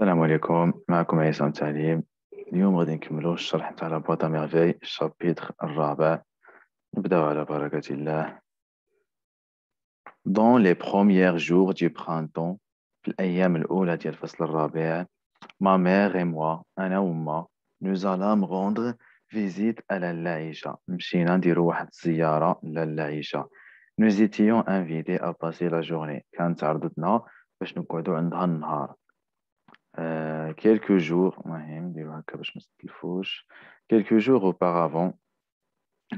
السلام عليكم. معكم عصام تعليم اليوم غادي نكملو الشرح تاع la boîte à merveilles ال chapitre الرابع. نبداو على بركة الله. Dans les premiers jours du printemps في الأيام الأولى ديال الفصل الرابع ma mère et moi أنا وما nous allons rendre visite à لالا عيشة مشينا نديرو واحد الزيارة لالا عيشة nous étions invités à passer la journée. كانت عرضتنا باش نقعدو عندها النهار. Quelques jours quelques jours auparavant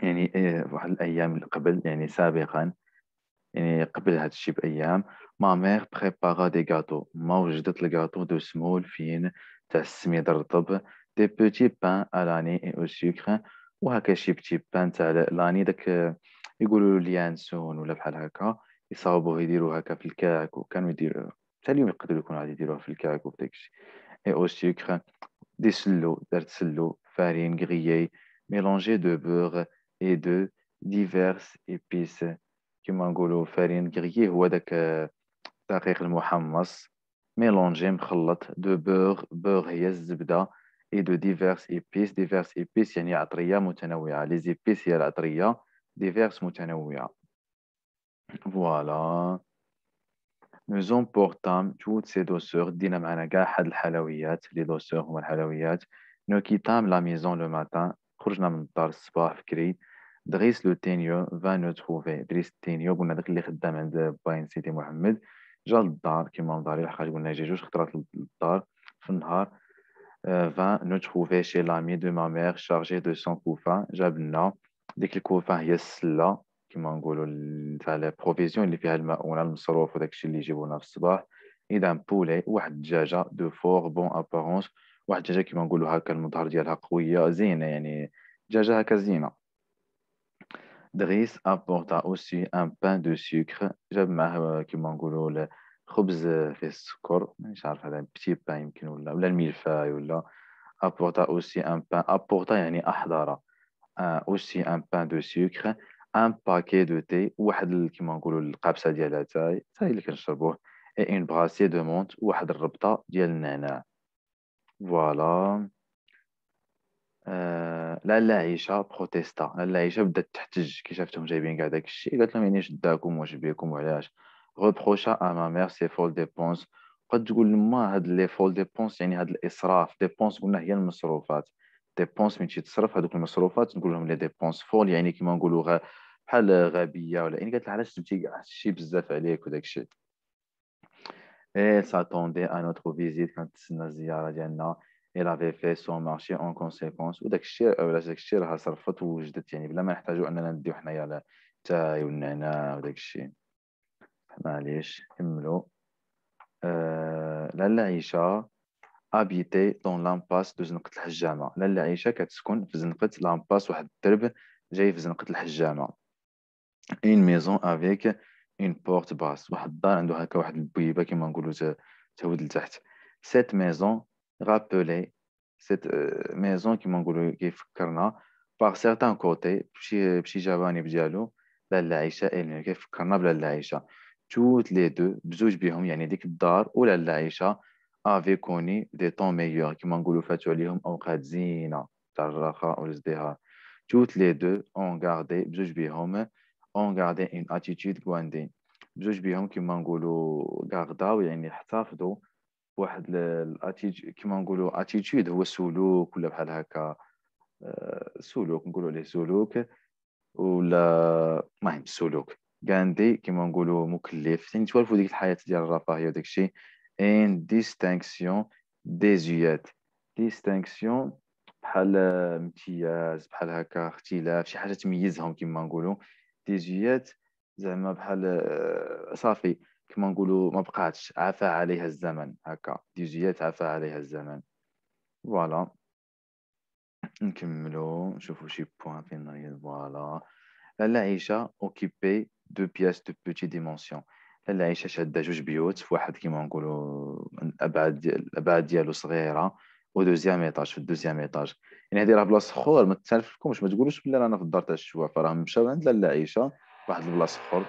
يعني واحد الأيام اللي قبل يعني سابقا يعني قبل هذا الشيء بأيام ma mère prépara des gâteaux ما وجدت ال gâteaux de semoule fine تاع السميد الرطب des petits pains à l'anis et au sucre وهكا شي petit pain تاع l'anis داك يقولوا ليانسون ولا بحال هكا يصاوبوه يديروا هكا في الكاك وكانوا يديروا اليوم يقدروا يكونوا غادي يديروها في الكاك وفي داكشي. et au sucre du سلو دارت سلو farine grillée mélangée de beurre et de diverses épices كيما نقولوا farine grillée هو داك الدقيق المحمص mélangée مخلط de beurre beurre هي الزبده et de diverses épices diverses épices يعني عطريه متنوعه les épices هي العطريه diverses متنوعه voilà nous emportâmes toutes ces douceurs دينا معنا كاع حد الحلويات les douceurs هما الحلويات. nous quittâmes la maison le matin خرجنا من الدار الصباح بكري دريس le teigneux va nous trouver. دريس teigneux قلنا داك اللي خدام عند باين سيدي محمد. جا للدار كيما نظري لحقاش قلنا يجي جوج خطرات للدار في النهار. va nous trouver chez l'amie de ma mère chargé de son couffin. جاب لنا ديك ال couffin هي السلة. كما نقولوا تاع les provisions اللي فيها المؤونه المصروف وداك الشيء اللي يجيبونا في الصباح. et d'un poulet واحد الدجاجة de fort bonne apparence. واحد الدجاجة كيما نقولوا هكا المظهر ديالها قوية زينة يعني. دجاجه هكا زينة. دريس apporta aussi un pain de sucre جاب معاه كيما نقولوا خبز فيه السكر. مانيش عارف هذا petit pain يمكن ولا ولا ال millefeuille ولا. apporta aussi un pain apporta يعني احضر aussi un pain de sucre un paquet de thé واحد كيما نقولوا القابسه ديال اتاي اتاي اللي كنشربوه et une brassée de menthe واحد الربطة ديال النعناع. voilà آه لالا عيشه protesta. لالا عيشه بدات تحتج. كي شافتهم جايبين كاع داك الشيء قالت لهم يعني شداكم واش بيكم وعلاش. reprocha à ma mère ses folles dépenses قد تقول لما هاد les folles dépenses يعني هاد الإسراف dépenses قلنا هي المصروفات. dépenses من تصرف هذوك المصروفات نقول لهم les dépenses folles يعني كيما نقولوا بحال غبيه ولا يعني قالت لها علاش جبتي هادشي بزاف عليك وداك الشيء et s'attendant à notre visite كانت تسنى الزياره ديالنا il avait fait son marché en conséquence وداك الشيء ولا داك الشيء راها صرفت ووجدت يعني بلا ما نحتاجوا أننا نديو حنايا التاي والنعناع وداك الشيء معليش كملوا آه لالا عيشة. habitait dans l'impasse de زنقة الحجامة لالا عيشة كتسكن في زنقة l'impasse واحد الدرب جاي في زنقة الحجامة une maison avec une porte basse واحد الدار عنده هكا واحد البويبة كيما نقولو تهود لتحت cette maison rappelait cette maison كيما نقولو كيفكرنا par certains côtés بشي بشي جوانب ديالو لالا عيشة كيفكرنا بلالا عيشة toutes les deux بزوج بيهم يعني ديك الدار ولالا عيشة avaient connu des temps meilleurs كيما نقولوا فاتوا عليهم اوقات زينه تاع الرخاء والازدهار toutes les deux en gardaient بجوج بيهم en gardaient une attitude guindée بجوج بيهم كيما نقولوا غارداو يعني احتفظوا ال attitude كيما نقولوا attitude هو سلوك ولا بحال هكا سلوك نقولوا عليه سلوك ولا المهم سلوك guindée كيما نقولوا مكلف يعني توالفوا ديك الحياة ديال الرفاهيه وداك الشيء une distinction désuète distinction بحال امتياز بحال هكا اختلاف شي حاجة تميزهم كما نقولوا désuète زعما بحال صافي كما نقولوا ما بقاتش عفى عليها الزمن هكا désuète عفى عليها الزمن فوالا نكملو نشوفو chez point فين voilà لالا عيشه occupait deux pièces de petites dimensions لالا عيشة شادة جوج بيوت واحد كيما نقولوا الأبعاد الأبعاد ديالو صغيرة au deuxième étage. في ال deuxième étage. يعني هذه راه بلاصة أخرى ما تسالفكمش ما تقولوش بلي رانا في الدار تاع الشوافه راه مشاو عند لالا عيشه عيشة واحد البلاصة أخرى.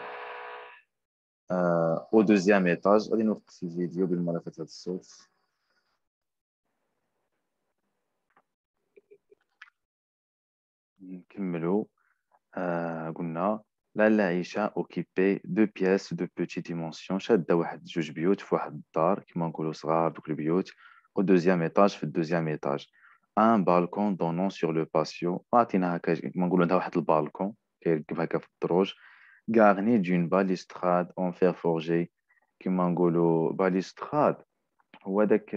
آه au deuxième étage. غادي نوقف الفيديو بالمرة فات هذا الصوت. نكملوا آه قلنا لالا عيشة occupait deux pièces de petites dimensions شادة واحد جوج بيوت في واحد الدار كيما نقولوا صغار دوك البيوت au deuxième étage في ال deuxième étage. Un balcon donnant sur le patio. عطينا هكا كيما نقولوا عندها واحد البالكون كيركب هكا في الدروج garni d'une balustrade en fer forgé كيما نقولوا balustrade هو داك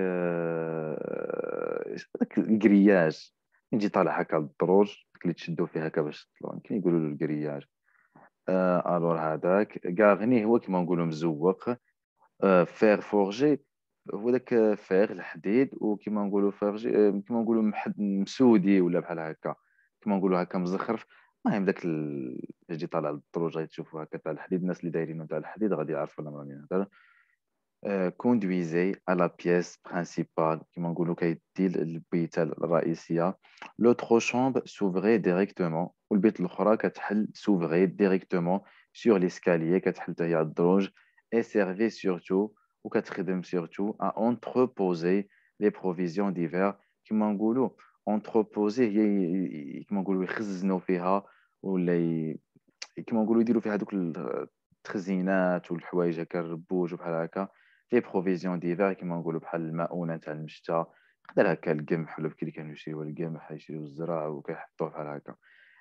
داك ال grillage يجي طالع هكا للدروج اللي تشدو فيه هكا باش تطلعوا يمكن يقولوا له ال grillage الور هذاك. garni هو كيما نقولوا مزوق. fer forgé هو داك fer الحديد وكيما نقولوا forgé كيما نقولوا محد مسودي ولا بحال هكا. كيما نقولوا هكا مزخرف. المهم داك اللي طالع للدروج غادي تشوفوا هكا تاع الحديد. الناس اللي دايرين تاع الحديد غادي يعرفوا لما راني نهضر conduisait à la pièce principale كيما نقولوا كيدي البيته الرئيسيه l'autre chambre s'ouvrait directement والبيت الاخرى كتحل s'ouvrait directement sur l'escalier كتحل حتى هي الدروج et servait surtout وكتخدم surtout à entreposer les provisions d'hiver كيما نقولوا entreposer هي كيما نقولوا يخزنوا فيها ولا كيما نقولوا يديروا فيها دوك التخزينات والحوايج هكا الربوج وبحال هكا les provisions d'hiver كيما نقولوا بحال المؤونه تاع المشتى. يقدر هكا القمح ولا بكري كانوا يشريو القمح يشريو الزرع وكيحطوه بحال هكا.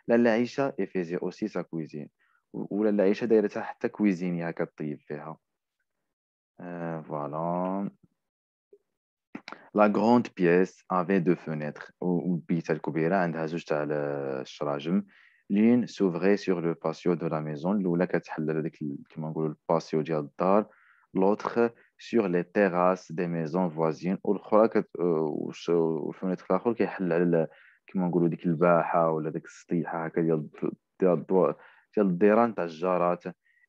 لا العيشة ايفيزي اوسي سا كويزين ولا العيشة دايرة حتى كوزينة هكا طيب فيها. voilà la grande pièce avait deux fenêtres والبيتا الكبيرة عندها زوج تاع الشراجم. l'une s'ouvrait sur le patio de la maison الأولى كتحل هذيك كيما نقولوا ال patio ديال الدار. l'autre sur les terrasses des maisons voisines والاخرى كت وال fenêtre الآخر كيحل على كيما نقولوا ديك الباحه ولا ديك السطيحه هكا ديال ديال الديران تاع الجارات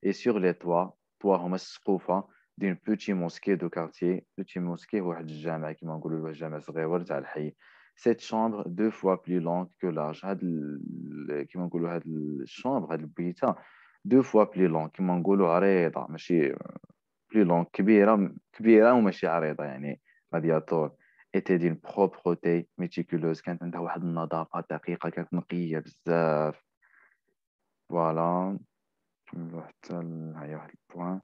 et sur les toits toits هما السقوفه d'une petite mosquée de quartier petite mosquée هو واحد الجامع كيما نقولوا له جامع صغير تاع الحي cette chambre deux fois plus longue que large هاد كيما نقولوا هاد ال chambre هاد البيتا deux fois plus longue كيما نقولوا عريضه ماشي plus longue كبيره كبيرة وماشي عريضة يعني غادي طول était d'une propreté méticuleuse كانت عندها واحد النظافة دقيقة كانت نقية بزاف. voilà. حتى هاي واحد ال point.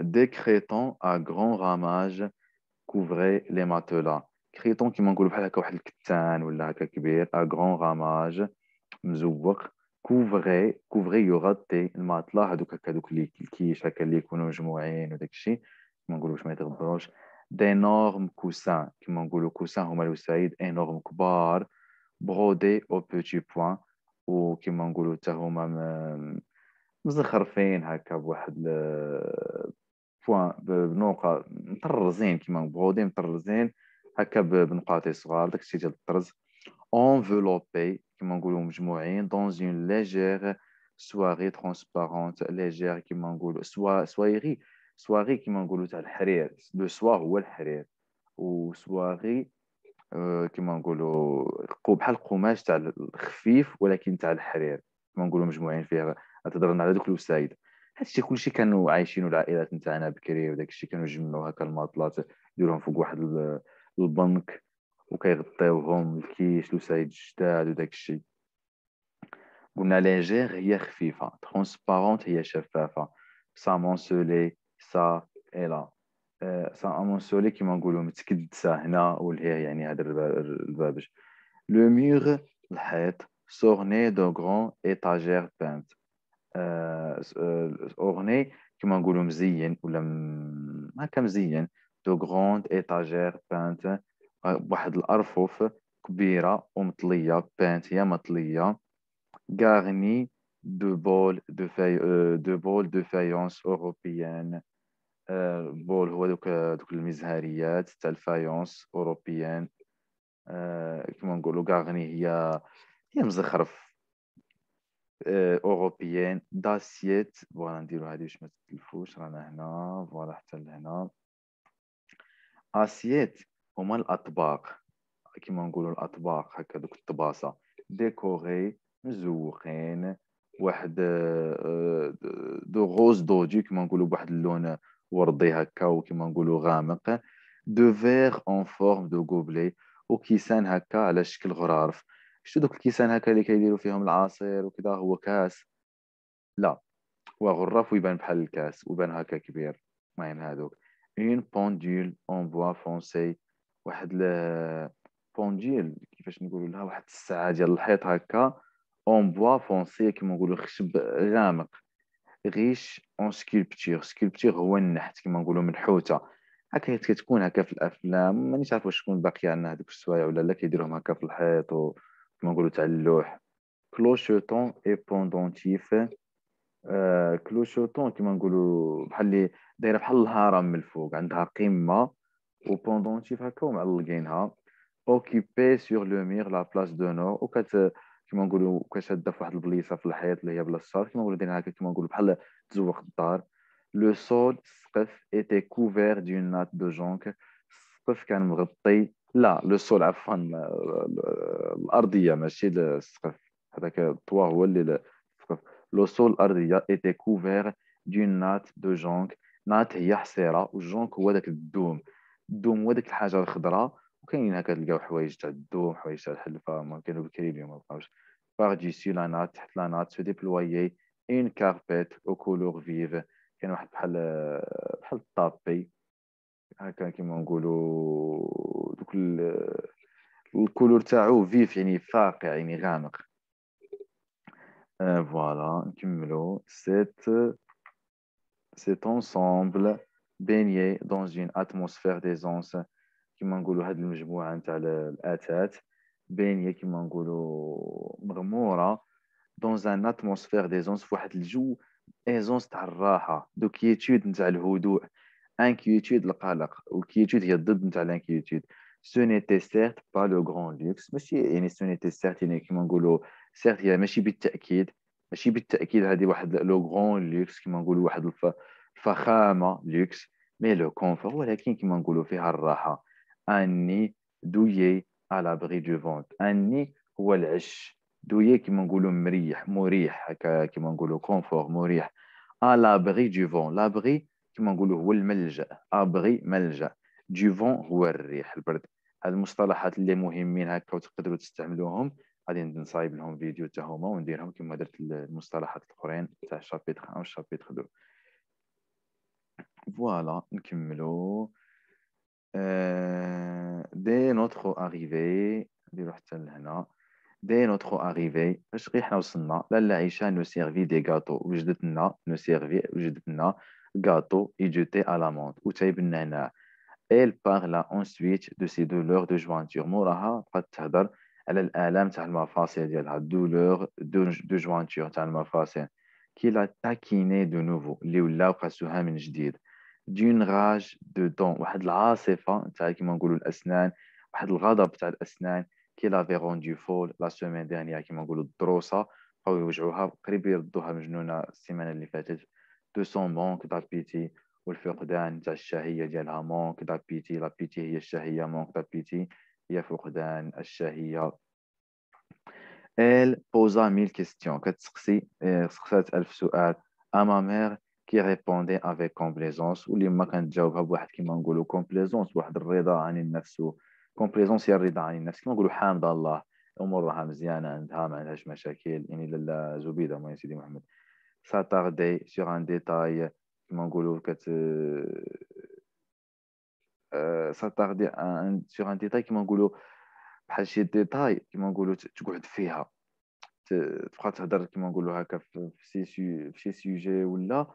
des cretonnes à grands ramages couvraient les matelas cretonne كيما نقولوا بحال هكا واحد الكتان ولا هكا كبير à grands ramages مزوق. couvrait couvrait يغطي ال matelas هذوك دوك اللي الكيش هكا اللي يكونوا مجموعين وداك الشيء نقولوا باش ما يتغبروش. d'énormes coussins كيما نقولوا coussins هما الوسايد énormes كبار brodés au petit point وكيما نقولوا حتى هما مزخرفين هكا بواحد point بنوقة مطرزين كيما brodés مطرزين هكا بنقاط صغار داكشي ديال الطرز. enveloppés كيما نقولوا مجموعين dans une légère soierie transparente légère كيما نقولوا soie soierie soierie كيما نقولوا تاع الحرير la soie هو الحرير و soierie كيما نقولوا بحال القماش تاع الخفيف ولكن تاع الحرير كيما نقولوا مجموعين فيها تهضرنا على دوك الوسايد هادشي كلشي كانوا عايشين العائلات نتاعنا بكري وداك الشيء كانوا يجمعوا هكا الماطلات يديروهم فوق واحد البنك وكيغطيوهم الكيش الوسايد الجداد وداك الشيء. قلنا légère هي خفيفة. transparente هي شفافة. s'amoncelaient çà et là s'amoncelaient كيما نقولوا متكدسه هنا والهي يعني هذا البابج. le mur الحيط. s'ornait d'une grande étagère peinte orné كما نقولوا مزين ولا هكا مزين. d'une grande étagère peinte بواحد الارفف كبيرة ومطلية peinte هي مطلية. garnie de bols de faïence de bols de faïence européenne bol هو دوك دوك المزهريات تاع ال faïence européenne. كما نقولوا garnie هي هي مزخرف. européenne d'assiettes voilà نديرو هادي باش ما تتلفوش. رانا هنا. فوالا حتى لهنا. assiettes هما الأطباق. كيما نقولوا الأطباق هكا دوك الطباسة. décorées مزوقين واحد de rose rouge كيما نقولوا بواحد اللون وردي هكا وكيما نقولوا غامق. de verres en forme de gobelets وكيسان هكا على شكل غرارف. شتو دوك الكيسان هكا اللي كيديروا فيهم العصير وكذا هو كاس. لا. هو غراف ويبان بحال الكاس ويبان هكا كبير. المهم هادوك. une pendule en bois foncé واحد pendule كيفاش نقولوا لها واحد الساعة ديال الحيط هكا en bois foncé كيما نقولوا خشب غامق. riche en sculptures sculpture هو النحت كيما نقولوا منحوته هكا كتكون هكا في الأفلام. مانيش عارف واش تكون باقيه عندنا هذوك السوايع ولا لا كيديروهم هكا في الحيط وكما نقولوا تاع اللوح. clochetons et pendentifs clochetons كيما نقولوا بحال اللي دايرة بحال الهرم من الفوق عندها قمة. و pendentifs هكا ومعلقينها occupait sur le mur la place d'honneur وكت كيما نقولوا كشاده في واحد البليصه في الحيط اللي هي la place كيما نقولوا دايرين هكا كيما نقولوا بحال تزوق الدار le sol السقف était couvert d'une natte de jonc السقف كان مغطي لا le sol عفوا الارضيه ماشي السقف هذاك الطوا هو اللي السقف le sol الارضيه était couvert d'une natte de jonc natte هي حصيره وال jonc هو داك الدوم الدوم هو داك الحاجة الخضراء وكاين هكا تلقاو حوايج تاع الدوم حوايج تاع الحلفة ما كانوا بكري اليوم ما بقاوش. par-dessus la natte تحت la se déployait une carpette aux couleurs vives كان واحد بحال بحال ال tapis. هكا كيما نقولوا دوك ال couleur تاعو vive يعني فاقع يعني غامق. voilà نكملو. cet cet ensemble baignait dans une atmosphère d'aisance كما نقولوا هاد المجموعة نتاع الأثاث. baigné كما نقولوا مغمورة dans une atmosphère d'aisance في واحد الجو aisance تاع الراحة. de quiétude نتاع الهدوء inquiétude القلق وال quiétude هي الضد نتاع ال inquiétude ce n'était certes pas le grand luxe ماشي يعني ce n'était certes يعني كيما نقولوا certes هي ماشي بالتأكيد. ماشي بالتأكيد هذه واحد le grand luxe كيما نقولوا واحد الفخامه luxe mais le confort. ولكن كيما نقولوا فيها الراحة. un nid douillet à l'abri du vent. un nid هو العش. دويي كيما نقولوا مريح مريح هكا كيما نقولوا confort مريح. à l'abri du vent l'abri كيما نقولوا هو الملجأ. abri ملجأ. du vent هو الريح البرد. هاد المصطلحات اللي مهمين هكا وتقدروا تستعملوهم غادي نصايب لهم فيديو حتى هما ونديرهم كما درت المصطلحات الأخرين تاع ال chapitre 1 وال chapitre 2 voilà نكملوا dès notre arrivée نديرو حتى لهنا dès notre arrivée فاش غير حنا وصلنا لالا عيشة nous servit des gâteaux وجدت لنا nous servit وجدت لنا gâteaux et du thé à la menthe واتاي بالنعناع elle parle ensuite de ses douleurs de jointure. موراها بقات تهضر على الالام تاع المفاصل ديالها douleur de jointure تاع المفاصل qui la taquinaient de nouveau اللي ولا قاسوها من جديد d'une rage de dents واحد العاصفة تاع كيما نقولوا الأسنان. واحد الغضب تاع الأسنان qui l'avait rendue folle la semaine dernière كيما نقولوا الدروسة بقاو يوجعوها قريب يردوها مجنونة السيمانة اللي فاتت. de son manque d'appétit والفقدان تاع الشهية ديالها manque d'appétit l'appétit هي الشهية manque d'appétit هي فقدان الشهية. elle posa mille questions كتسقسي سقسات ألف سؤال. à ma mère qui répondait avec complaisance واللي ما كنتجاوبها بواحد كيما نقولوا complaisance بواحد الرضا عن النفس complaisance هي الرضا عن النفس. كيما نقولوا حامد الله الأمور راها مزيانة عندها ما عندهاش مشاكل يعني لاله زبيدة مولاي سيدي محمد. s'attardait sur un détail كيما نقولوا كت s'attardait sur un détail كيما نقولوا بحال شي détail كيما نقولوا تقعد فيها. تبقى تهضر كيما نقولوا هكا في شي sujet ولا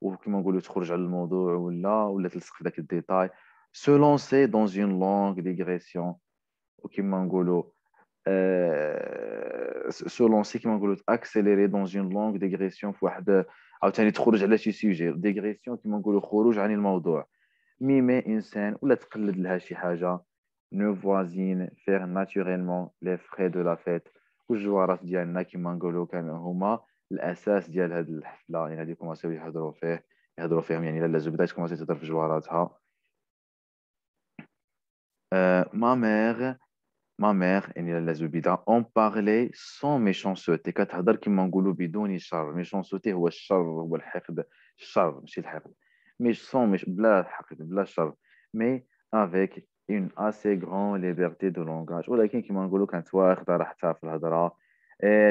وكما نقولوا تخرج على الموضوع ولا ولا تلصق في ذاك ال détail se lançait dans une longue digression وكما نقولوا se lançait كيما نقولوا accélérer dans une longue digression في واحد عاوتاني تخرج على شي sujet digression كيما نقولوا خروج عن الموضوع mimait انسان ولا تقلد لها شي حاجة nos voisines firent naturellement les frais de la fête والجوارات ديالنا كيما نقولوا كانوا هما الأساس ديال هذه الحفلة يعني غادي يكومونسيو يهضروا فيه يهضروا فيهم يعني لالا زبده تكومونسي تهضر في جواراتها ma mère ma mère يعني لالا زبيده en parlait sans méchanceté كتهضر كيما نقولوا بدون شر. méchanceté هو الشر هو الحقد. الشر ماشي الحقد. mais sans مش بلا حقد بلا شر. mais avec une assez grande liberté de langage ولكن كيما نقولوا كانت واخدة راحتها في الهضرة.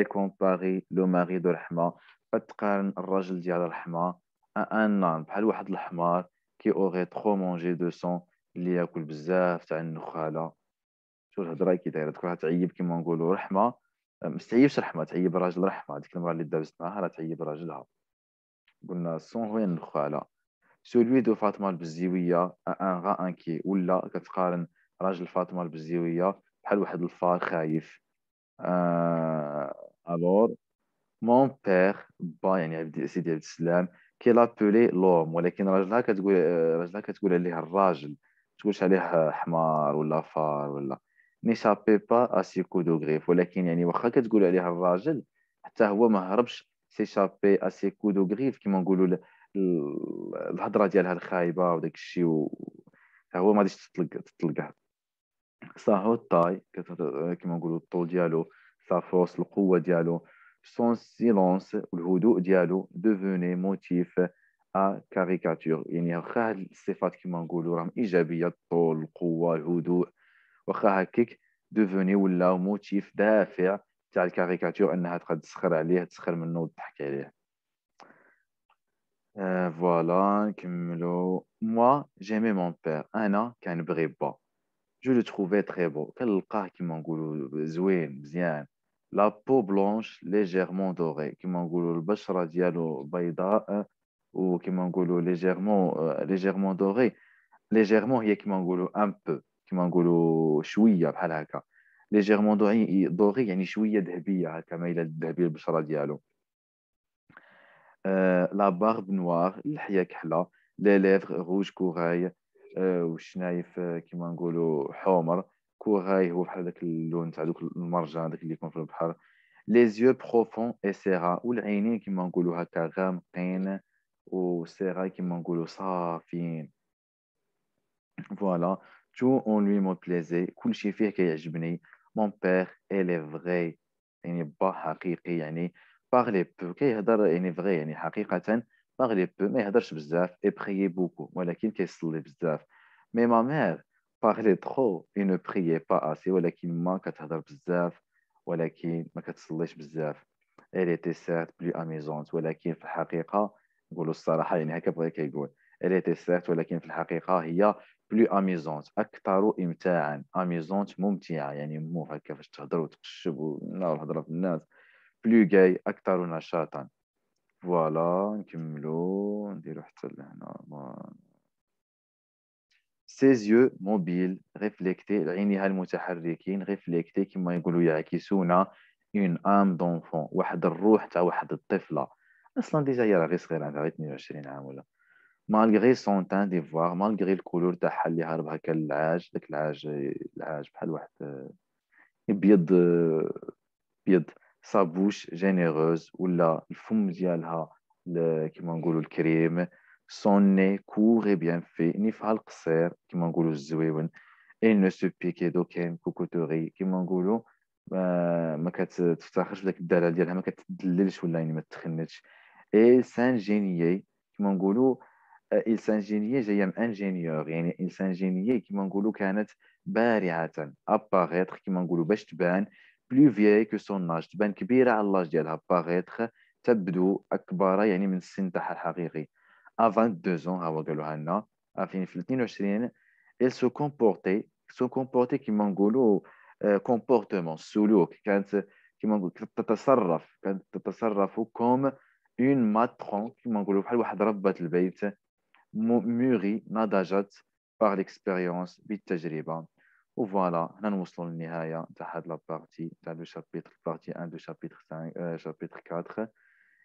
comparait le mari de رحمه تقارن الراجل ديال رحمه un âne بحال واحد الحمار qui aurait trop mangé de son اللي ياكل بزاف تاع النخاله شو الهضره كي دايره تكون تعيب كيما نقولوا رحمه ما تعيبش رحمه تعيب راجل رحمه ديك المراه اللي دابست معاها راه تعيب راجلها قلنا son هو النخاله celui de فاطمه البزيويه un rat inquiet ولا كتقارن راجل فاطمه البزيويه بحال واحد الفار خايف alors mon père pas يعني عبد سيدي عبد السلام qu'elle appelait l'homme ولكن راجلها كتقول راجلها كتقول عليه الراجل تقولش عليه حمار ولا فار ولا n'échappait pas à ses coups de griffes ولكن يعني واخا كتقول عليه الراجل حتى هو ما هربش s'échappait à ses coups de griffes كيما نقولوا الهضره ديالها الخايبه وداك الشيء. هو ما غاديش تطلق تطلقها صاحو الطاي كما نقولوا الطول ديالو sa force القوة ديالو son silence والهدوء ديالو devenaient motifs à caricature. يعني واخا هاد الصفات كما نقولوا راهم إيجابية الطول القوة الهدوء واخا هكاك devenu ولاو motif دافع تاع الكاريكاتور أنها تقد تسخر عليه تسخر منه وتضحك عليه. voilà نكملو. moi j'aimais mon père أنا كنبغي bah je le trouvais très beau كنلقاه كيما نقولو زوين مزيان la peau blanche légèrement dorée كيما نقولو البشره ديالو بيضاء وكيما نقولو légèrement légèrement dorée légèrement هي كيما نقولو un peu كيما نقولو شوية بحال هكا légèrement dorée يعني شوية ذهبيه هكا مايله للذهبيه البشره ديالو la barbe noire اللحيه كحله les lèvres rouge corail والشنايف كيما نقولوا حمر كوراي هو بحال داك اللون تاع دوك المرجان داك اللي يكون في البحر. les yeux profonds et sereins والعينين كيما نقولوا هكا غامقين و sereins كيما نقولوا صافيين voilà tout en lui me plaisait كلشي فيه كيعجبني mon père il est vrai يعني با حقيقي يعني parlait peu كيهضر يعني vrai يعني حقيقة parlait peu ما يهضرش بزاف et priait beaucoup ولكن كيصلي بزاف mais ma mère parlait trop et ne priait pas assez ولكن ما كتهضر بزاف ولكن ما كتصليش بزاف elle était certes plus amusante ولكن في الحقيقة نقولوا الصراحة يعني هكا بغا كيقول elle était certes ولكن في الحقيقة هي plus amusante أكثر امتاعا amusante ممتعه يعني مو هكا فاش تهضر وتقشب والهضره في الناس plus gaie أكثر نشاطا voilà نكملو نديرو حتى لهنا ses yeux mobiles reflétaient عينيها المتحركين reflétaient كما يقولوا يعكسون une âme d'enfant واحد الروح تاع واحد الطفلة. أصلا déjà هي غير صغيرة عندها غير 22 عام ولا. malgré son teint d'ivoire malgré ال couleur تاعها اللي هارب هكا العاج داك العاج العاج بحال واحد بيض. بيض sa bouche généreuse ولا الفم ديالها كيما نقولوا الكريم son nez court et bien في نيفها القصير كيما نقولوا الزويون elle ne se piquait d'aucune coquetterie كيما نقولوا ما, كتفتخرش بداك الدلال ديالها ما كتدللش ولا يعني ما تخنتش elle s'ingéniait كيما نقولوا il s'ingéniait جاية من ingénieur يعني il s'ingéniait كيما نقولوا كانت بارعه à paraître كيما نقولوا باش تبان plus vieille que son âge تبان كبيره على l'âge ديالها paraître تبدو اكبر يعني من السن تاعها الحقيقي ا 22 زون ها هو قالوها لنا عارفين في 22 il se comportait se comportait كيما نقولوا comportement سلوك كانت كيما نقول تتصرف كانت تتصرف comme une matrone كيما نقولوا بحال واحد ربة البيت mûrie نضجت par l'expérience بالتجربه و voilà هنا نوصلوا للنهاية تاع هاد la partie تاع le chapitre partie 1 du chapitre 5 chapitre 4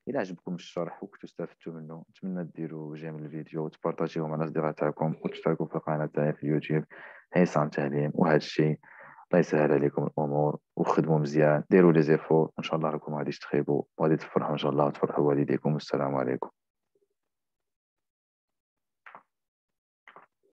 إلى عجبكم الشرح وكنتو استفدتوا منه نتمنى ديروا j'aime الفيديو وتبارطاجيوه مع الاصدقاء تاعكم وتشتركوا في القناة تاعي في اليوتيوب. هيثم تعليم وهذا الشيء الله يسهل عليكم الأمور وخدموا مزيان. ديروا لي زيفور إن شاء الله راكم غادي تخيبوا وغادي تفرحوا إن شاء الله وتفرحوا والديكم. والسلام عليكم.